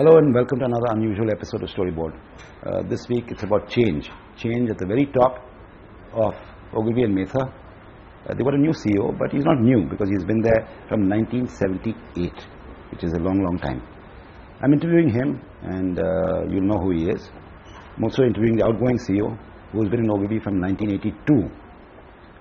Hello and welcome to another unusual episode of Storyboard. Uh, this week it's about change. Change at the very top of Ogilvy and Mather. Uh, they got a new CEO, but he's not new because he's been there from 1978, which is a long, long time. I'm interviewing him, and uh, you'll know who he is. I'm also interviewing the outgoing CEO, who's been in Ogilvy from 1982.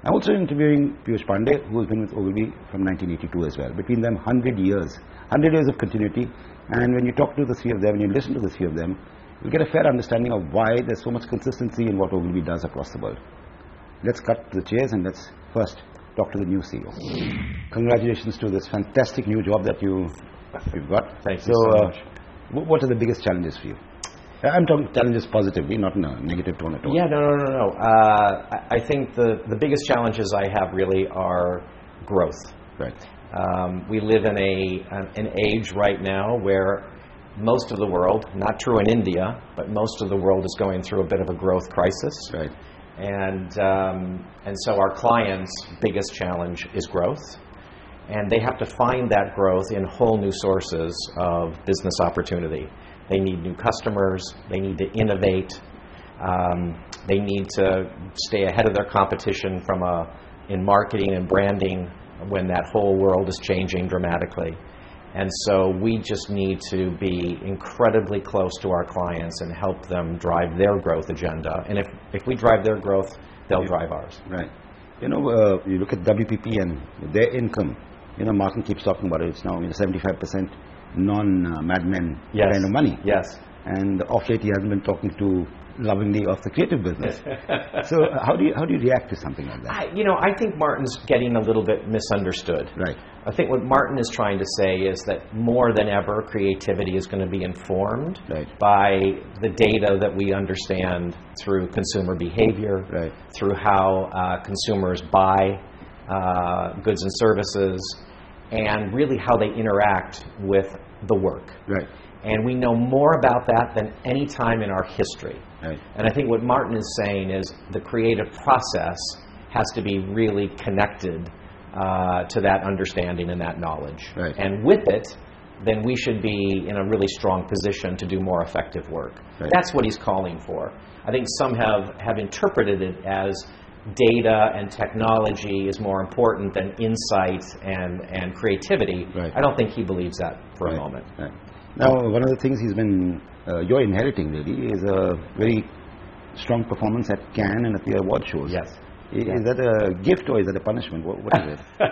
I'm also interviewing Piyush Pandey, who's been with Ogilvy from 1982 as well. Between them, 100 years, 100 years of continuity. And when you talk to the three of them, and you listen to the three of them, you'll get a fair understanding of why there's so much consistency in what Ogilvy does across the world. Let's cut to the chairs and let's first talk to the new CEO. Congratulations to this fantastic new job that you, you've got. Thank so, you so uh, much. wh- what are the biggest challenges for you? I'm talking challenges positively, not in a negative tone at all. Yeah, no, no, no, no. Uh, I, think the, the biggest challenges I have really are growth. Right. Um, we live in a an, an age right now where most of the world, not true in India, but most of the world is going through a bit of a growth crisis. Right. And, um, and so our clients' biggest challenge is growth. And they have to find that growth in whole new sources of business opportunity. They need new customers, they need to innovate, um, they need to stay ahead of their competition from a, in marketing and branding when that whole world is changing dramatically. And so we just need to be incredibly close to our clients and help them drive their growth agenda. And if, if we drive their growth, they'll drive ours. Right. You know, uh, you look at WPP and their income. You know, Martin keeps talking about it. It's now you know, 75% non-Mad Men Yes. kind of money. Yes. And off late, he hasn't been talking too lovingly of the creative business. so, uh, how do you how do you react to something like that? I, you know, I think Martin's getting a little bit misunderstood. Right. I think what Martin is trying to say is that more than ever, creativity is going to be informed Right. by the data that we understand through consumer behavior, Right. through how uh, consumers buy uh, goods and services, and really how they interact with the work. Right. And we know more about that than any time in our history. Right. And I think what Martin is saying is the creative process has to be really connected uh, to that understanding and that knowledge. Right. And with it, then we should be in a really strong position to do more effective work. Right. That's what he's calling for. I think some have, have interpreted it as data and technology is more important than insight and, and creativity. Right. I don't think he believes that for Right. a moment. Right. Now, one of the things he's been, uh, you're inheriting really, is a very strong performance at Cannes and at the award shows. Yes. Is that a gift or is that a punishment? What, what is it?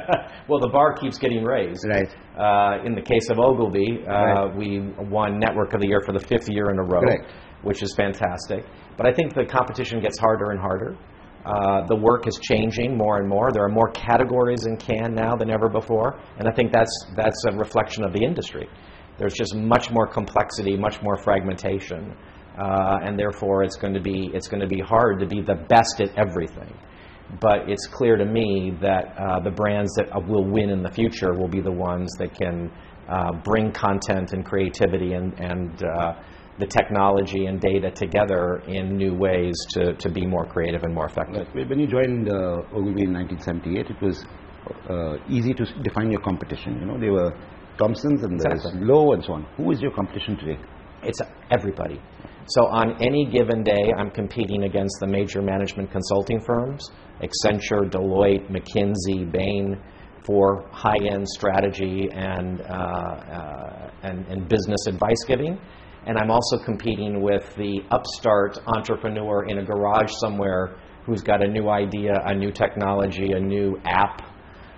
well, the bar keeps getting raised. Right. Uh, in the case of Ogilvy, uh, Right. we won Network of the Year for the fifth year in a row, Correct. which is fantastic. But I think the competition gets harder and harder. Uh, the work is changing more and more. There are more categories in Cannes now than ever before, and I think that's that's a reflection of the industry. There's just much more complexity, much more fragmentation, uh, and therefore it's going to be it's going to be hard to be the best at everything but it's clear to me that uh, the brands that uh, will win in the future will be the ones that can uh, bring content and creativity and, and uh, the technology and data together in new ways to, to be more creative and more effective. When you joined uh, Ogilvy in 1978, it was uh, easy to define your competition. You know, there were Thompsons and there's Exactly. Lowe and so on. Who is your competition today? It's everybody. So on any given day, I'm competing against the major management consulting firms Accenture, Deloitte, McKinsey, Bain for high end strategy and, uh, uh, and, and business advice giving. And I'm also competing with the upstart entrepreneur in a garage somewhere who's got a new idea, a new technology, a new app.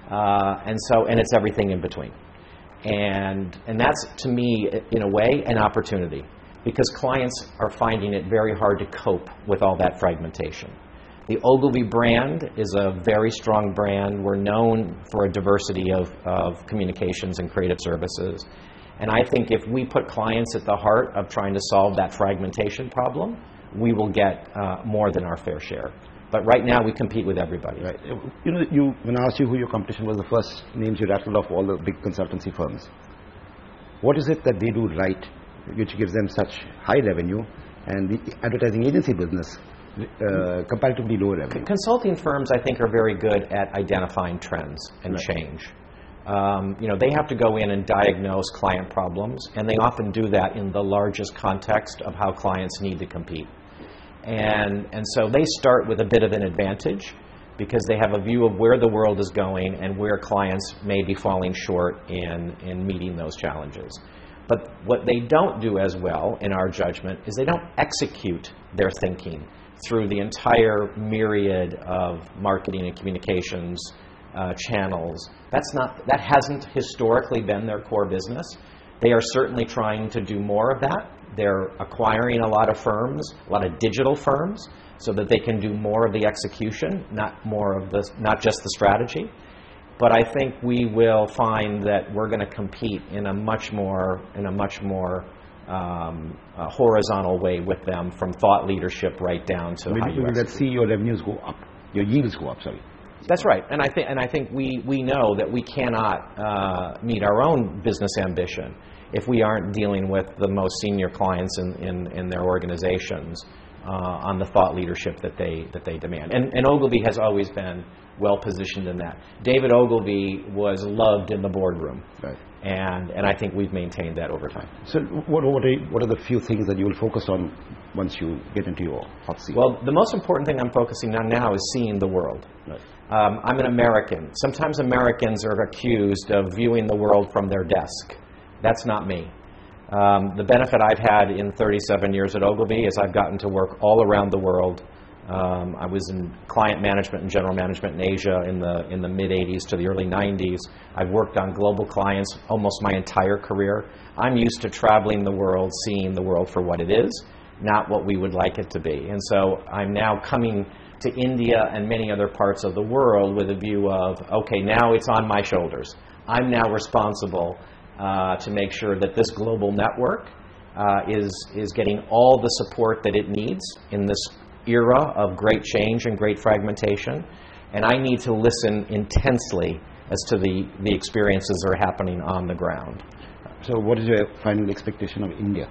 Uh, and so, and it's everything in between. And, and that's, to me, in a way, an opportunity because clients are finding it very hard to cope with all that fragmentation. The Ogilvy brand is a very strong brand. We're known for a diversity of, of communications and creative services. And I think if we put clients at the heart of trying to solve that fragmentation problem, we will get uh, more than our fair share. But right now, we compete with everybody. Right. You know, you, when I asked you who your competition was, the first names you rattled off all the big consultancy firms. What is it that they do right, which gives them such high revenue, and the advertising agency business uh, comparatively low revenue? Consulting firms, I think, are very good at identifying trends and Right. change. Um, you know, they have to go in and diagnose client problems, and they often do that in the largest context of how clients need to compete. And, and so they start with a bit of an advantage because they have a view of where the world is going and where clients may be falling short in, in meeting those challenges. But what they don't do as well, in our judgment, is they don't execute their thinking through the entire myriad of marketing and communications uh, channels. That's not, that hasn't historically been their core business. They are certainly trying to do more of that. They're acquiring a lot of firms, a lot of digital firms, so that they can do more of the execution, not more of the, not just the strategy. But I think we will find that we're going to compete in a much more, in a much more um, uh, horizontal way with them, from thought leadership right down to Will, how you that execute. see your revenues go up, your yields go up, sorry. That's right, and I think and I think we we know that we cannot uh, meet our own business ambition if we aren't dealing with the most senior clients in in, in their organizations uh, on the thought leadership that they that they demand. And and Ogilvy has always been well positioned in that. David Ogilvy was loved in the boardroom, Right. And and I think we've maintained that over time. So what, what, are, what are the few things that you will focus on once you get into your hot seat? Well, the most important thing I'm focusing on now is seeing the world. Right. Um, I'm an American. Sometimes Americans are accused of viewing the world from their desk. That's not me. Um, the benefit I've had in 37 years at Ogilvy is I've gotten to work all around the world. Um, I was in client management and general management in Asia in the in the mid 80s to the early 90s. I've worked on global clients almost my entire career. I'm used to traveling the world, seeing the world for what it is, not what we would like it to be. And so I'm now coming to India and many other parts of the world with a view of, okay, now it's on my shoulders. I'm now responsible uh, to make sure that this global network uh, is, is getting all the support that it needs in this era of great change and great fragmentation. And I need to listen intensely as to the, the experiences that are happening on the ground. So what is your final expectation of India?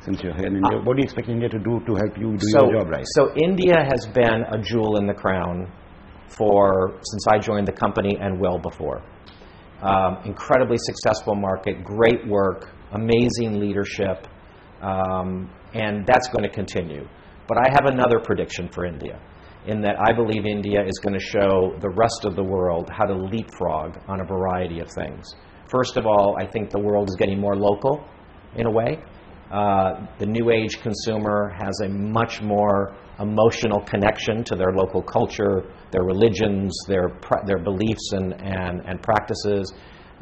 Since you're here in India, what do you expect India to do to help you do so, your job right? So India has been a jewel in the crown for since I joined the company and well before. Um, incredibly successful market, great work, amazing leadership, um, and that's going to continue. But I have another prediction for India, in that I believe India is going to show the rest of the world how to leapfrog on a variety of things. First of all, I think the world is getting more local in a way. Uh, the new age consumer has a much more emotional connection to their local culture, their religions, their, their beliefs and, and, and practices.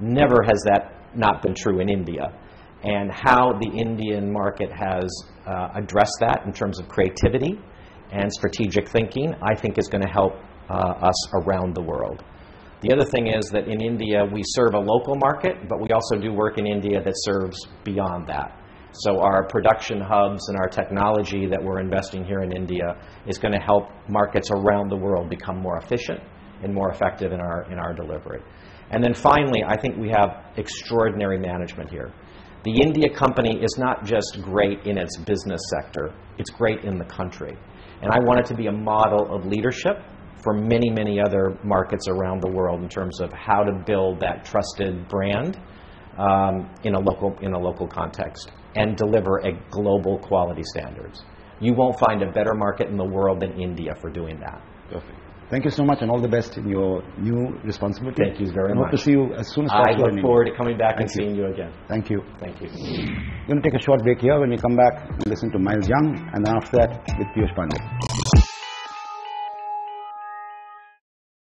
Never has that not been true in India. And how the Indian market has uh, addressed that in terms of creativity and strategic thinking, I think is going to help uh, us around the world. The other thing is that in India, we serve a local market, but we also do work in India that serves beyond that. So our production hubs and our technology that we're investing here in India is going to help markets around the world become more efficient and more effective in our, in our delivery. And then finally, I think we have extraordinary management here. The India company is not just great in its business sector, it's great in the country. And I want it to be a model of leadership for many, many other markets around the world in terms of how to build that trusted brand um, in, a local, in a local context and deliver a global quality standards. You won't find a better market in the world than India for doing that. Perfect. Thank you so much and all the best in your new responsibility. Thank you very and hope to much. see you as soon as I possible. in look forward to coming back and you. seeing you again. Thank you. Thank you. We're going to take a short break here. When we come back, listen to Miles Young and then after that with Piyush Pandey.